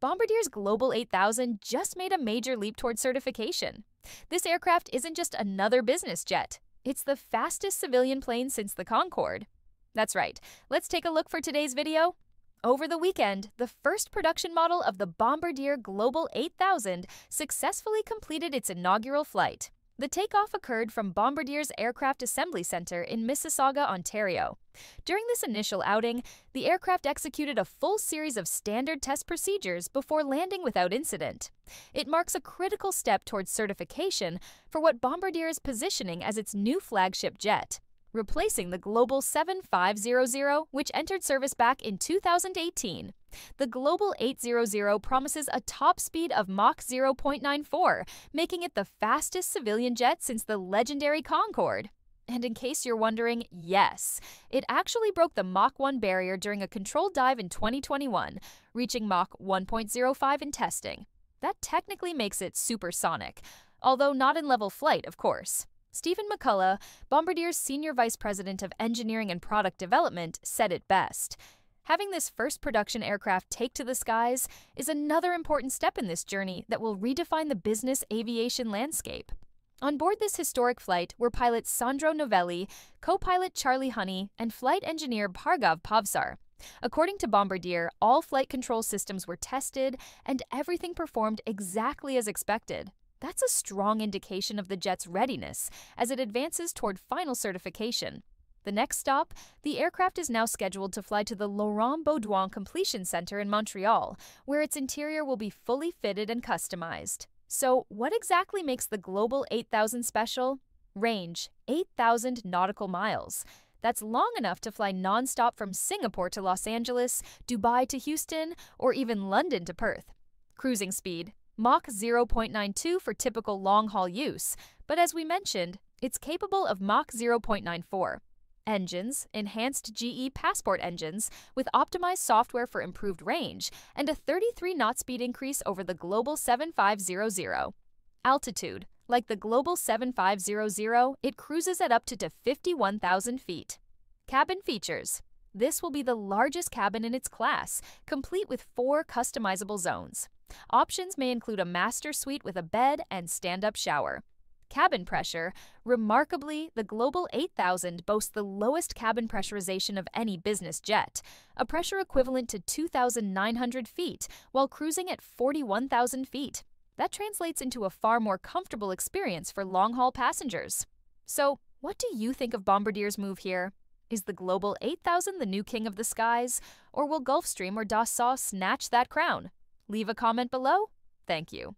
Bombardier's Global 8000 just made a major leap towards certification. This aircraft isn't just another business jet, it's the fastest civilian plane since the Concorde. That's right, let's take a look for today's video. Over the weekend, the first production model of the Bombardier Global 8000 successfully completed its inaugural flight. The takeoff occurred from Bombardier's Aircraft Assembly Center in Mississauga, Ontario. During this initial outing, the aircraft executed a full series of standard test procedures before landing without incident. It marks a critical step towards certification for what Bombardier is positioning as its new flagship jet replacing the Global 7500, which entered service back in 2018. The Global 800 promises a top speed of Mach 0.94, making it the fastest civilian jet since the legendary Concorde. And in case you're wondering, yes, it actually broke the Mach 1 barrier during a controlled dive in 2021, reaching Mach 1.05 in testing. That technically makes it supersonic, although not in level flight, of course. Stephen McCullough, Bombardier's Senior Vice President of Engineering and Product Development, said it best. Having this first production aircraft take to the skies is another important step in this journey that will redefine the business aviation landscape. On board this historic flight were pilots Sandro Novelli, co pilot Charlie Honey, and flight engineer Bhargav Pavsar. According to Bombardier, all flight control systems were tested and everything performed exactly as expected. That's a strong indication of the jet's readiness as it advances toward final certification. The next stop, the aircraft is now scheduled to fly to the Laurent Beaudoin Completion Center in Montreal, where its interior will be fully fitted and customized. So, what exactly makes the Global 8000 special? Range 8,000 nautical miles. That's long enough to fly nonstop from Singapore to Los Angeles, Dubai to Houston, or even London to Perth. Cruising speed Mach 0.92 for typical long haul use, but as we mentioned, it's capable of Mach 0.94 engines, enhanced GE Passport engines with optimized software for improved range, and a 33 knot speed increase over the Global 7500. Altitude Like the Global 7500, it cruises at up to 51,000 feet. Cabin features This will be the largest cabin in its class, complete with four customizable zones. Options may include a master suite with a bed and stand up shower. Cabin pressure. Remarkably, the Global 8000 boasts the lowest cabin pressurization of any business jet, a pressure equivalent to 2,900 feet, while cruising at 41,000 feet. That translates into a far more comfortable experience for long haul passengers. So, what do you think of Bombardier's move here? Is the Global 8000 the new king of the skies, or will Gulfstream or Dassault snatch that crown? Leave a comment below. Thank you.